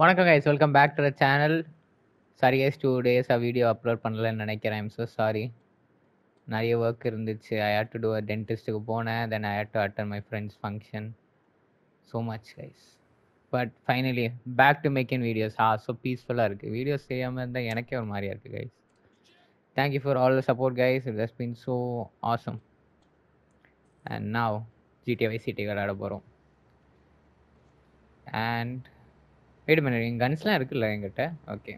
வணக்கம் guys welcome back to the channel sorry guys two டேஸாக video upload பண்ணலன்னு நினைக்கிறேன். ஐம் ஸோ சாரி நிறைய ஒர்க் இருந்துச்சு. ஐ ஹேட் டு டூ டென்டிஸ்ட்டுக்கு போனேன். Then I had to attend my friends function so much guys but finally back to making videos ah so பீஸ்ஃபுல்லாக இருக்குது videos செய்யாமல் இருந்தால் எனக்கே ஒரு மாதிரியாக இருக்குது guys thank you for all the support guys it has been so awesome and now GTA vice city விளையாட போகிறோம் அண்ட் வெயிட் பண்ணி எங்கள் கன்ஸ்லாம் இருக்குல்ல என்கிட்ட ஓகே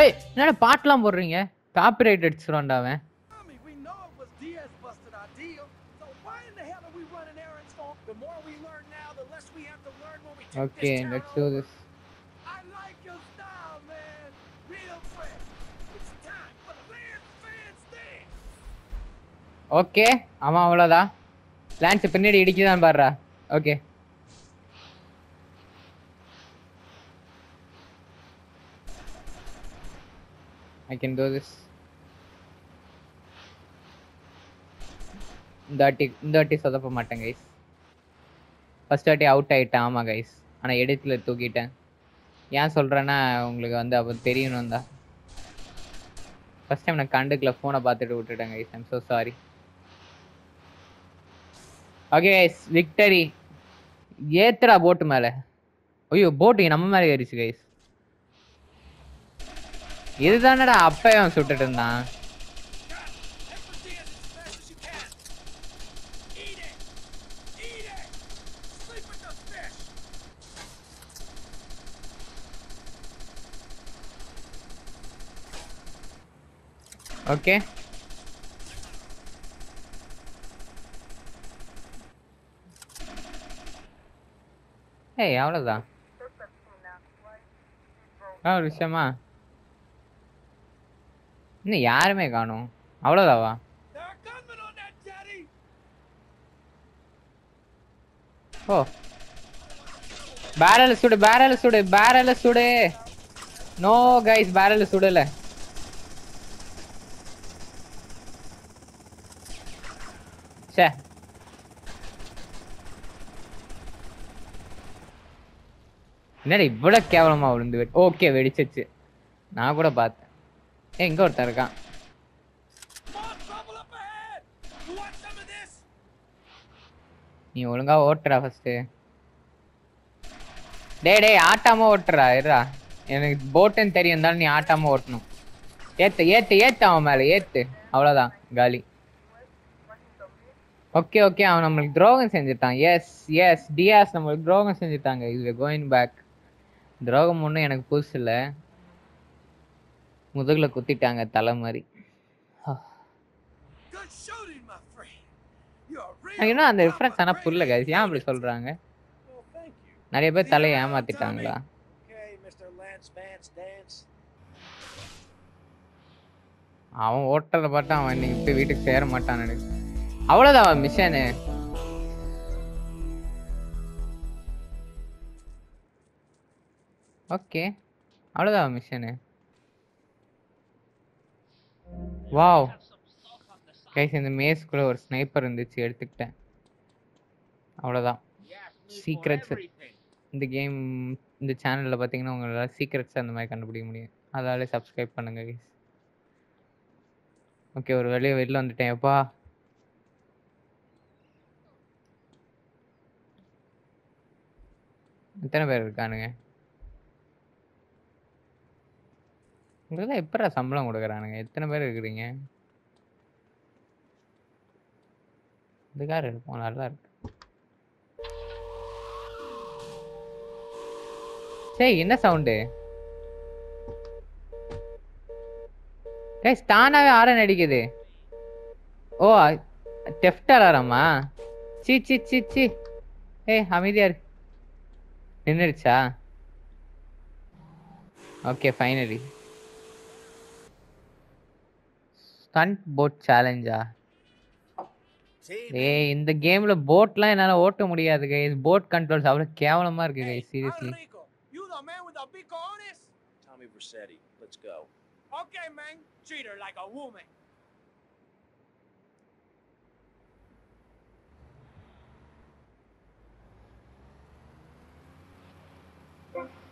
ஏய் என்னடா பாட்டெலாம் போடுறீங்க காப்பி ரைட் அடிச்சிருவான்டா அவன் okay let's do. This. Okay அவன் அவ்வளோதான் லான்ஸ் பின்னாடி இடிக்குதான் பாடுறா okay. I can do this இந்த வாட்டி இந்த வாட்டி சொதப்ப மாட்டேன் கைஸ் ஃபர்ஸ்ட் வாட்டி அவுட் ஆயிட்டேன் ஆமாம் கைஸ் ஆனால் எடுத்துல தூக்கிட்டேன். ஏன் சொல்கிறேன்னா உங்களுக்கு வந்து அப்போ தெரியணும் தான். ஃபர்ஸ்ட் டைம் நான் கண்டுக்கல ஃபோனை பார்த்துட்டு விட்டுட்டேன் guys I'm so sorry okay guys victory ஏத்துடா போட்டு மேலே. ஐயோ போட்டு நம்ம மேலே ஏறிச்சு கைஸ் இதுதானடா அப்ப அவன் சுட்டுட்டு இருந்தான். ஓகே ஏய் அவ்வளோதான் ஆ ஒரு விஷயமா? இன்னும் யாருமே காணும். அவ்வளோதாவா ஓ. பேரல் சுடு பேரல் சுடு பேரல் சுடு. நோ கைஸ் பேரல் சுடல. சே என்னடா இவ்வளோ கேவலமா விழுந்து வெட்? ஓகே வெடிச்சிச்சு நான் கூட பார்த்தேன். ஏ இங்க ஒருத்தன் இருக்கான். நீ ஒழுங்கா ஓட்டுறா ஃபர்ஸ்ட் டே டேய் ஆட்டாம ஓட்டுறா இருடா. எனக்கு போட்டுன்னு தெரியும் இருந்தாலும் நீ ஆட்டாம ஓட்டணும். ஏத்து ஏத்து ஏத்து அவன் மேல ஏத்து. அவ்வளவுதான் காலி. ஓகே ஓகே அவன் நம்மளுக்கு துரோகம் செஞ்சுட்டான். எஸ் எஸ் டியாஸ் நம்மளுக்கு துரோகம் செஞ்சுட்டாங்க. இது கோயிங் பேக் துரோகம் ஒன்றும் எனக்கு புதுசு இல்லை முதுகில் குத்திட்டாங்க தலை மாதிரி. இன்னும் அந்த ரெஃபரன்ஸ் ஆனால் புரியல கைஸ் ஏன் அப்படி சொல்கிறாங்க நிறைய பேர் தலையை ஏமாத்திட்டாங்களா? அவன் ஓட்டலை பார்த்தா அவன் இன்னைக்கு போய் வீட்டுக்கு சேர மாட்டான் எனக்கு அவ்வளோதான் அவன் மிஷனு ஓகே. அவ்வளோதான் மிஷனு வாவ். கைஸ் இந்த மேஸ்க்குள்ள ஒரு ஸ்னைப்பர் இருந்துச்சு எடுத்துக்கிட்டேன். அவ்வளோதான் சீக்ரெட்ஸ் இந்த கேம் இந்த சேனலில் பார்த்தீங்கன்னா உங்களால் சீக்ரெட்ஸ் அந்த மாதிரி கண்டுபிடிக்க முடியும். அதாலே சப்ஸ்கிரைப் பண்ணுங்க கைஸ் ஓகே ஒரு வெளியே வெளில வந்துட்டேன். எப்பா? எத்தனை பேர் இருக்கானுங்க? உங்களுக்குலாம் எப்படா சம்பளம் கொடுக்குறானுங்க? எத்தனை பேர் இருக்கிறீங்க? இந்த கார் இருக்கும் நல்லா இருக்கு. சரி என்ன சவுண்டு கைஸ் தானாவே ஆரன் அடிக்குது. ஓ டெஃப்ட் அலாரமா சி சி சி சி. ஏய் அமைதியார் நின்றுடுச்சா ஓகே ஃபைனலி ஸ்டண்ட் போட் சேலஞ்சா ஏய் இந்த கேம்ல போட்லாம் என்னால ஓட்ட முடியாது கைஸ் போட் கண்ட்ரோல்ஸ் அவ்வளவு கேவலமா இருக்கு guys seriously Enrico, you the man with the big honest? Tommy Vercetti. Let's go. Okay, man. Treat her like a woman.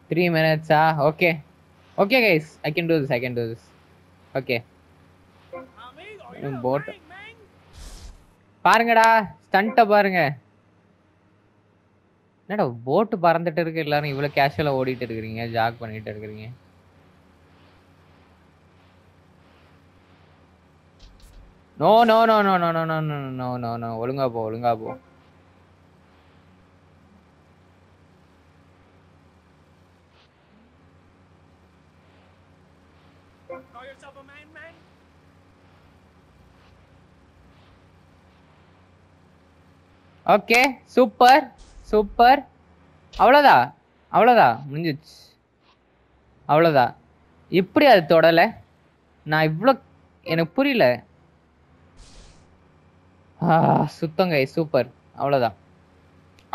Three மினிட்ஸா okay okay guys I can do this I can do this okay Amigo, Boat பாருங்கடா ஸ்டண்ட்டை பாருங்க என்னடா போட்டு பறந்துட்டு இருக்கு எல்லாரும் இவ்வளோ கேஷுவலாக ஓடிட்டு இருக்கிறீங்க ஜாக் பண்ணிட்டு இருக்கிறீங்க no no no no no no no no no no no ஒழுங்கா போ ஒழுங்கா போ Call yourself a man, man? Okay super super. அவ்வளோதா அவ்வளோதா முடிஞ்சிச்சு அவ்வளோதா. எப்படி அது தொடலை. நான் இவ்வளோ எனக்கு புரியல. சுத்தங்க சூப்பர். அவ்வளோதான்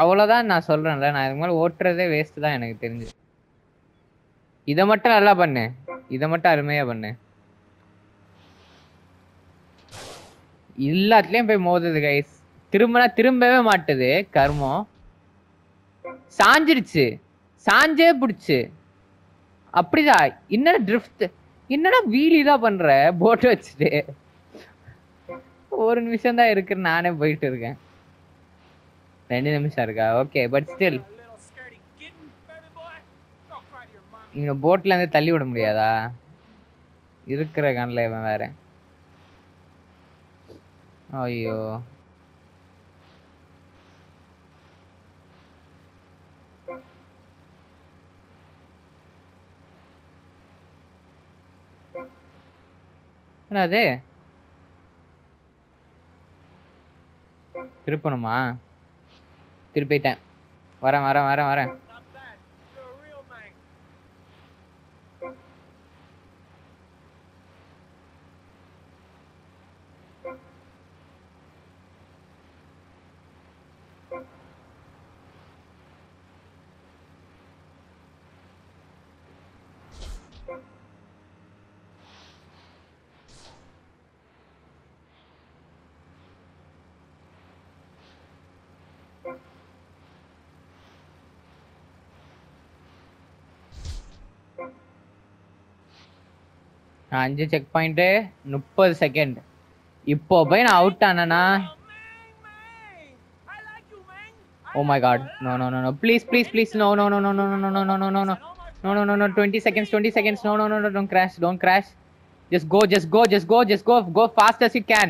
அவ்வளோதான் நான் சொல்கிறேன்ல நான் இதுக்கு மேலே ஓட்டுறதே வேஸ்ட்டு தான் எனக்கு தெரிஞ்சு. இதை மட்டும் நல்லா பண்ணு. இதை மட்டும் அருமையாக பண்ணு. எல்லாத்துலேயும் போய் மோதுது கைஸ் திரும்பினா திரும்பவே மாட்டுது கர்மம். சாஞ்சிருச்சு. சாஞ்சே பிடிச்சு. அப்படிதான் என்னடா ட்ரிஃப்ட் என்னடா வீலி தான் பண்ற? போட்டு வச்சுட்டு. ஒரு நிமிஷம் தான் இருக்கு நானே போயிட்டு இருக்கேன். ரெண்டு நிமிஷம் இருக்கா? ஓகே பட் ஸ்டில் A இங்க போட்ல இருந்து தள்ளி விட முடியாதா? இருக்கிற கண்ணில் இவன் வேற. ஐயோ. என்னது? திருப்பணுமா? திருப்பிட்டேன். வரேன் வரேன் வரேன் வரேன். அஞ்சு செக் பாயிண்ட்டு முப்பது செகண்ட் இப்போ போய் நான் அவுட் ஆனேனா Oh, man, man. I like you, man. Oh my god no no no no please please please no no no no no no no no no no no No, no, no, no, 20 seconds, 20 seconds. No, no, no, no, don't crash, don't crash. Just go, just go, just go, just go, go fast as you can.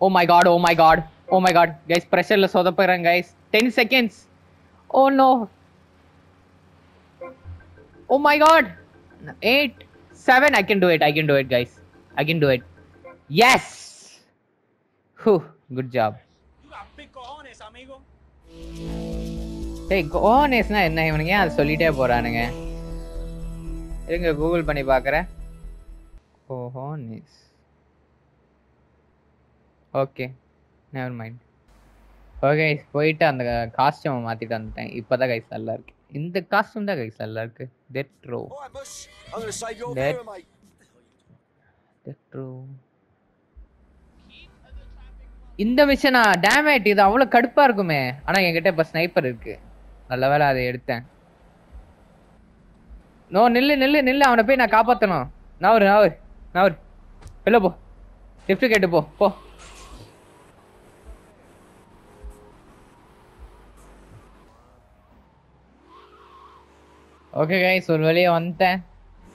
Oh my god, oh my god, oh my god. Guys, pressure la sodaparan, guys. 10 seconds. Oh no. Oh my god. 8, 7. I can do it, I can do it, guys. I can do it. Yes. Whew, good job. ஏய் கோனேஸ்னா என்ன இவனுங்க அதை சொல்லிட்டே போறானுங்க இருங்க Google பண்ணி பார்க்குறேன் கோஹோனிஸ் ஓகே நெவர் மைண்ட் ஓகே போயிட்டு அந்த காஸ்டியூமை மாற்றிட்டு வந்துட்டேன் இப்போ தான் கைஸ் நல்லா இருக்கு இந்த காஸ்டியூம் தான் கைஸ் நல்லா இருக்கு டெட் ரோ டெட் ரோ இந்த மிஷனா டேமேஜ் இது அவ்வளோ கடுப்பாக இருக்குமே. ஆனால் என்கிட்ட இப்போ ஸ்னைப்பர் இருக்கு. நல்ல வேலை அதை எடுத்தேன். நோ நில்லு நில்லு நில்லு அவனை போய் நான் காப்பாற்றணும் நான் ஒரு நான் ஒரு நான் ஒரு வெளில போ. லிஃப்ட் கேட்டு போ. போ. ஓகே கைஸ் ஒரு வழியாக வந்துட்டேன்.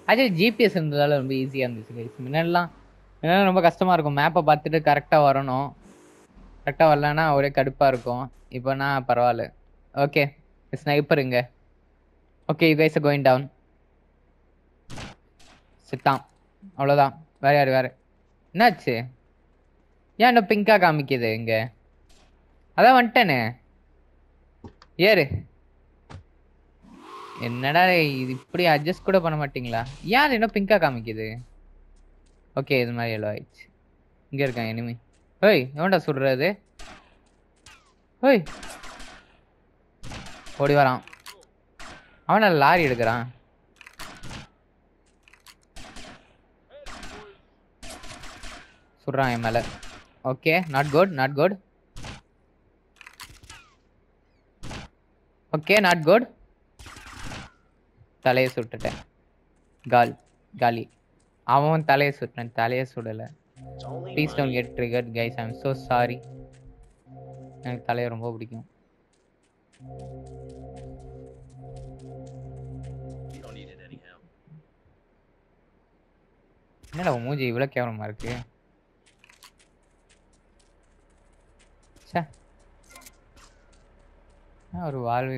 ஆக்சுவலி ஜிபிஎஸ் இருந்ததால ரொம்ப ஈஸியாக இருந்துச்சு கைஸ் முன்னாடிலாம் முன்னாடி ரொம்ப கஷ்டமாக இருக்கும். மேப்பை பார்த்துட்டு கரெக்டாக வரணும். கரெக்டாக வரலன்னா ஒரே கடுப்பாக இருக்கும். இப்போனா பரவாயில்ல. Okay ஸ்னைப்பருங்க okay you guys going down சித்தான். அவ்வளோதான் வேறு யார் வேறு? என்னாச்சு? ஏன் இன்னும் பிங்காக காமிக்குது இங்கே? அதான் வந்துட்டேனே. ஏறு. என்னடா இது? இப்படி அட்ஜஸ்ட் கூட பண்ண மாட்டீங்களா? ஏன் என்ன இன்னும் பிங்காக காமிக்குது? ஓகே இது மாதிரி எல்லோ ஆயிடுச்சு. இங்கே இருக்கான் எனிமி ஓய் எவன்டா சுடுறது ஓய் ஓடி வரான். அவன லாரி எடுக்கிறான். சுடுறான் என் மேலே. Okay not good not good okay not good தலையை சுட்டுட்டேன். கால் காலி. அவன் தலையை சுட்டான் தலையை சுடலை. Please don't get triggered guys I'm so sorry எனக்கு தலையை ரொம்ப பிடிக்கும். என்னடா மூஞ்சி இவ்வளோ கேவலமாக இருக்கு? ஒரு வாழ்வு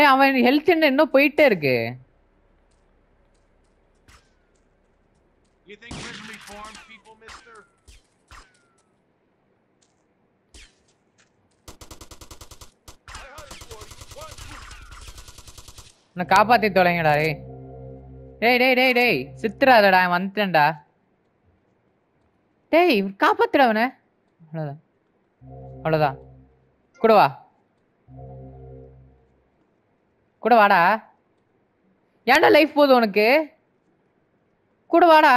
ஏய் அவன் ஹெல்த் என்ன இன்னும் போயிட்டே இருக்கு. You think people, mister? உன்னை காப்பாத்தி தொலைங்கடா டேய் டேய் டேய் டேய் டேய். சித்துறாதடா வந்துட்டேன்டா. டேய் காப்பாத்துடா அவனை. அவ்வளோதான் அவ்வளோதான் கூட வா. கூட வாடா ஏன்டா லைஃப் போகுது உனக்கு கூட வாடா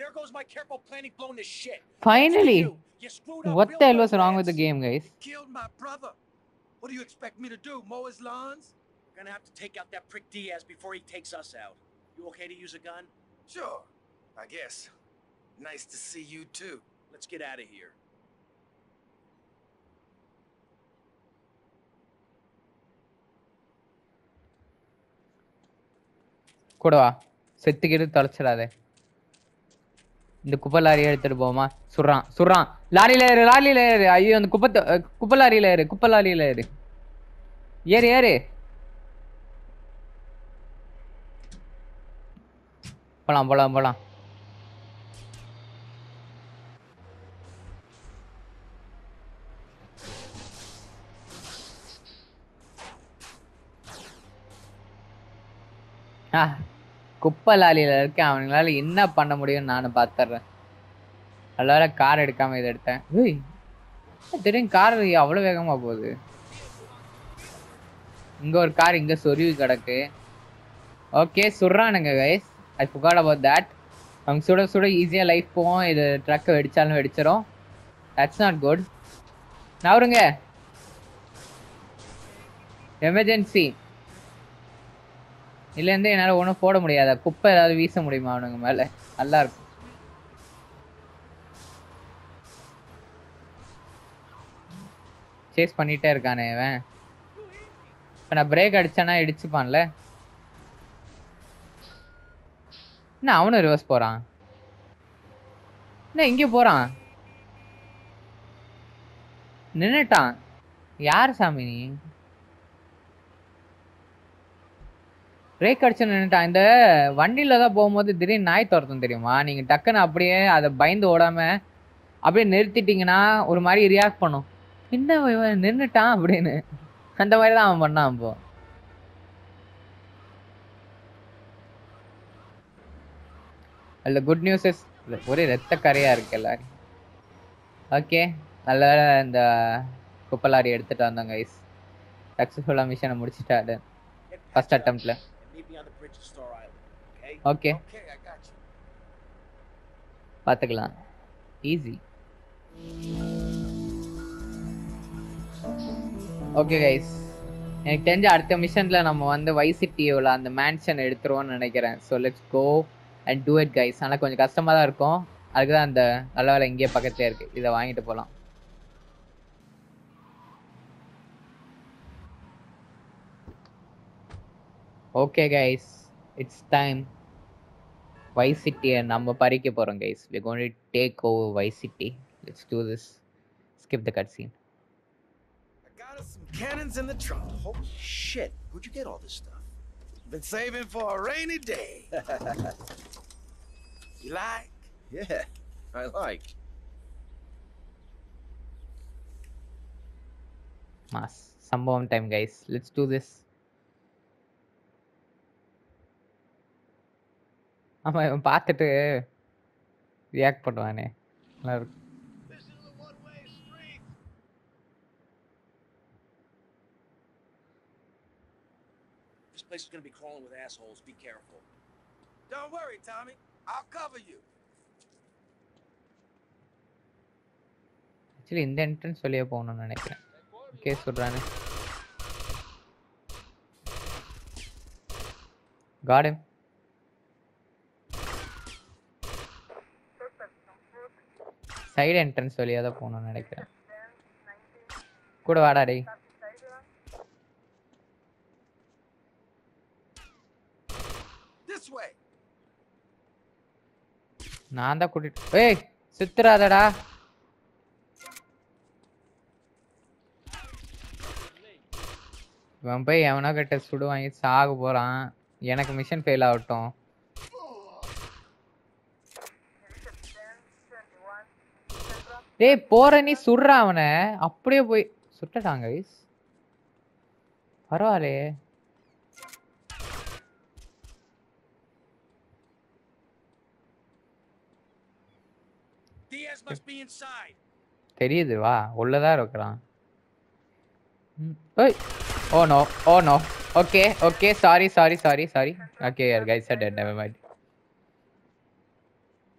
There goes my careful planning blown to shit. Finally. You, you screwed up what real the hell good, was wrong with the Lance. game guys Killed my brother. What do you expect me to do? Mow his lawns? Gonna have to take out that prick Diaz before he takes us out. You okay to use a gun? Sure, I guess. Nice to see you too. Let's get out of here. கூட வா. செத்துக்கிட்டு தொலைச்சிடாதே. இந்த குப்பை லாரியை எடுத்துட்டு போமா சுடுறான் சுடுறான். லாரியில ஏறு லாரியில ஏறு. ஐயோ அந்த குப்பை குப்பை லாரியில ஏறு குப்பை லாரியில ஏறு. ஏறு ஏறு. போலாம் போலாம் போலாம். குப்பை லாரியில இருக்க அவங்களால என்ன பண்ண முடியும்னு நானும் பார்த்துட்றேன் அதனால கார் எடுக்காம இதை எடுத்தேன். ஏய் திடீர்னு கார் அவ்வளோ வேகமாக போகுது? இங்கே ஒரு கார் இங்கே சொருவி கிடக்கு. Okay சுடுறானுங்க guys I forgot about that அவங்க சுட சுட ஈஸியாக லைஃப் போவோம் இது ட்ரக்கை வெடிச்சாலும் வெடிச்சிடும் தட்ஸ் நாட் குட் நவருங்க எமர்ஜென்சி இதுலேருந்து என்னால் ஒன்றும் போட முடியாதா. குப்பை ஏதாவது வீச முடியுமா அவனுங்க மேலே? நல்லா இருக்கும். சேஸ் பண்ணிட்டே இருக்கானே இவன். இப்போ நான் பிரேக் அடிச்சேன்னா இடிச்சுப்பான்ல? என்ன அவனும் ரிவர்ஸ் போகிறான் என்ன இங்கே போகிறான் நின்னுட்டான். யார் சாமி நீ? பிரேக் அடிச்சு நின்னுட்டான் இந்த வண்டியில தான் போகும்போது திடீர்னு நாய் துரத்தும் தெரியுமா? நீங்க டக்குன்னு அப்படியே அதை பயந்து ஓடாம அப்படியே நிறுத்திட்டீங்கன்னா ஒரு மாதிரி ரியாக்ட் பண்ணும். என்ன இவன் நின்னுட்டான் அப்படின்னு. அந்த மாதிரி தான் அவன் பண்ணான் இப்போ. அதில் குட் நியூஸ் இஸ் ஒரே ரத்த கரையா இருக்கு எல்லாரும். ஓகே நல்ல இந்த குப்பலாரி எடுத்துகிட்டு எடுத்துட்டு வந்தோம் கைஸ் சக்ஸஸ்ஃபுல்லாக மிஷனை முடிச்சுட்டாரு. First first okay. பார்த்துக்கலாம். ஈஸி ஓகே கைஸ் எனக்கு தெரிஞ்ச அடுத்த மிஷனில் நம்ம வந்து வைசிட்டியோவில் அந்த மேன்ஷன் எடுத்துருவோம்னு நினைக்கிறேன். So let's go and do it guys ஆனால் கொஞ்சம் கஷ்டமாக தான் இருக்கும். அதுக்கு தான் அந்த நல்ல வேலை இங்கேயே பக்கத்துலேயே இருக்குது இதை வாங்கிட்டு போகலாம் okay guys it's time wise சிட்டியை நம்ம பறிக்க போகிறோம் guys we gonna take over Vice City let's do this skip the cut scene I got us some cannons in the trunk. Holy shit. Where'd you get all this stuff? Been saving for a rainy day. you like? Yeah, I like. Mass சம்பவம் time guys let's do this ஆமாம் இவன் பார்த்துட்டு react பண்ணுவானே நல்லா இருக்கும் This place is gonna be crawling with assholes. Be careful. Don't worry, Tommy. I'll cover you. Actually இந்த entrance வெளியே போகணும்னு நினைக்கிறேன் ஓகே சொல்கிறானே Got சைடு என்ட்ரன்ஸ் வழியாக தான் போகணும்னு நினைக்கிறேன். கூட வாடா டேய். நான் தான் கூட்டிட்டு ஏய் சுத்துறாதடா. இவன் போய் எவனோ கிட்ட சுடு வாங்கி சாக போறான். எனக்கு மிஷன் ஃபெயில் ஆகட்டும். டேய் போற நீ சுடுறா அவனை. அப்படியே போய் சுட்டட்டாங்க guys. பரவாயில்லையே. தெரியுது வா. உள்ளதான் இருக்கிறான். ஏய். ஓ no oh no okay okay sorry sorry sorry sorry okay யார் guys are dead never mind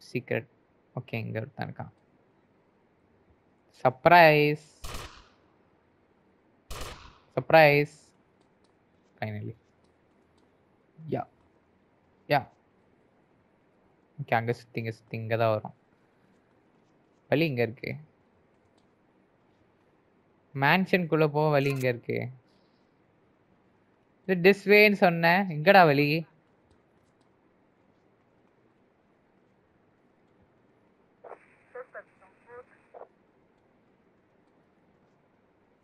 secret okay இங்க ஒருத்தன் இருக்கான். surprise surprise finally yeah yeah okay அங்க சுத்திங்க சுத்திங்க தான் வரும் வழி இங்க இருக்கு மேன்ஷனுக்குள்ள போக வழி இங்க இருக்கு திஸ் வேன்னு சொன்னேன் எங்கடா வழி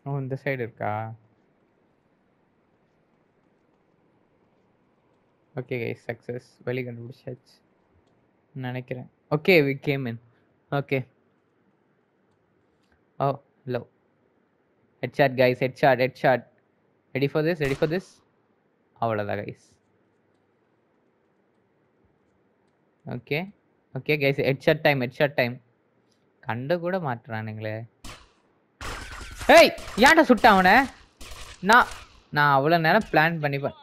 ஓ இந்த சைடு இருக்கா ஓகே கைஸ் சக்ஸஸ் வெளி கண்டுபிடிச்சாச்சு நினைக்கிறேன் okay we came in okay oh hello head shot guys head shot head shot ready for this ready for this அவ்வளோதான் guys okay okay guys head shot time head shot time கண்டு கூட மாட்டுறானுங்களே ஏய் ஏன்டா சுட்ட அவனை? நான் நான் அவ்வளோ நேரம் பிளான் பண்ணிப்பேன்.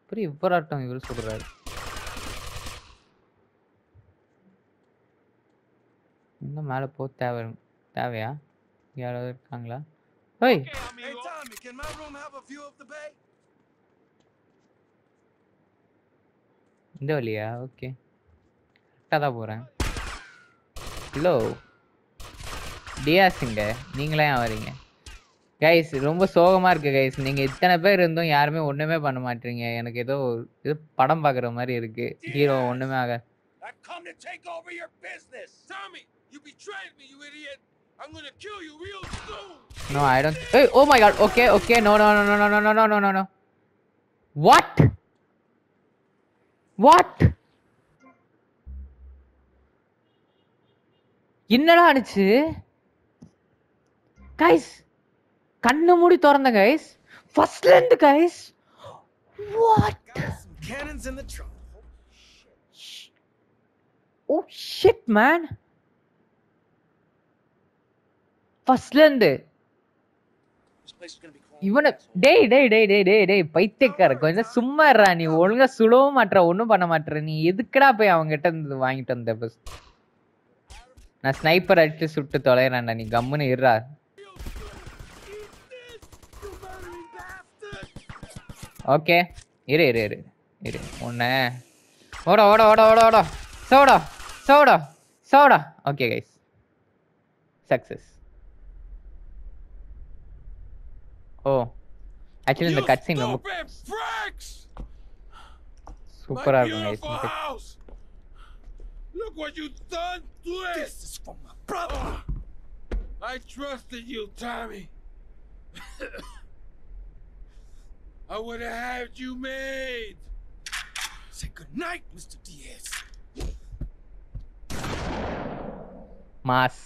அப்புறம் இவராட்டம் இவர் சொல்கிறாரு இன்னும் மேலே போக தேவை தேவையா? யாராவது இருக்காங்களா? ஓய்? இந்த வழியா? ஓகே கரெக்டாக தான் போகிறேன் ஹலோ டியாஸுங்க நீங்களே வரீங்க கைஸ் ரொம்ப சோகமாக இருக்கு கைஸ் நீங்கள் இத்தனை பேர் இருந்தும் யாருமே ஒன்றுமே பண்ண மாட்டீங்க எனக்கு ஏதோ இது படம் பார்க்குற மாதிரி இருக்கு ஹீரோ ஒன்றுமே ஆக. No, I don't. Hey, oh my god. Okay, okay. No, no, no, no, no, no, no, no, no, no. What? What? என்னடா ஆனிச்சு கைஸ் கண்ணு மூடி திறந்த கைஸ் ஃபர்ஸ்ட்ல இருந்து guys what Got some oh shit man ஃபர்ஸ்ட்ல இருந்து. இவனை டேய் டேய் டேய் டேய் டேய் டேய் பைத்தியக்கார. கொஞ்சம் சும்மா இருறா நீ. ஒழுங்கா சுடவும் மாட்ற ஒன்றும் பண்ண மாட்ற நீ எதுக்குடா போய் அவங்ககிட்ட இருந்து வாங்கிட்டு வந்த பஸ் நான் ஸ்னைப்பர் அடிச்சு சுட்டு தொலைறேன்டா. நீ கம்முன்னு இருறா ஓகே இரு இரு இரு இரு ஒன்று ஓட ஓட ஓட ஓட ஓட soda soda soda okay guys success oh actually இந்த கட் சீன் ரொம்ப Stupid pricks! சூப்பரா My இருக்கும் beautiful guys house! Look what you done to it! This is for my brother! I trusted you, Tommy. I would have had you made. Say goodnight, Mr. Diaz. Mass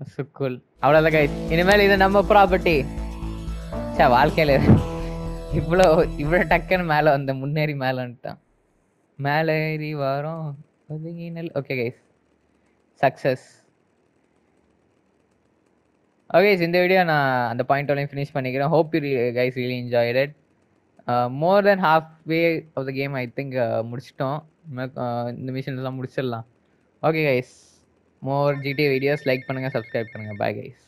சுக்குல் அவ்வளோதான் guys இனிமேல் இது நம்ம property சே வாழ்க்கையில் இவ்வளோ இவ்வளோ டக்குன்னு மேலே வந்த முன்னேறி மேலே வந்துட்டான் மேலே ஏறி வரோம் ஒதுங்கி நெல் ஓகே கைஸ் சக்ஸஸ் ஓகே இந்த வீடியோ நான் அந்த பாயிண்டோடையும் ஃபினிஷ் பண்ணிக்கிறேன். Hope you guys really enjoy it more then half way of the game I think முடிச்சிட்டோம். இந்த மிஷின்லாம் முடிச்சிடலாம். Okay guys more GT videos like பண்ணுங்கள் சப்ஸ்கிரைப் பண்ணுங்கள் பாய் கைஸ்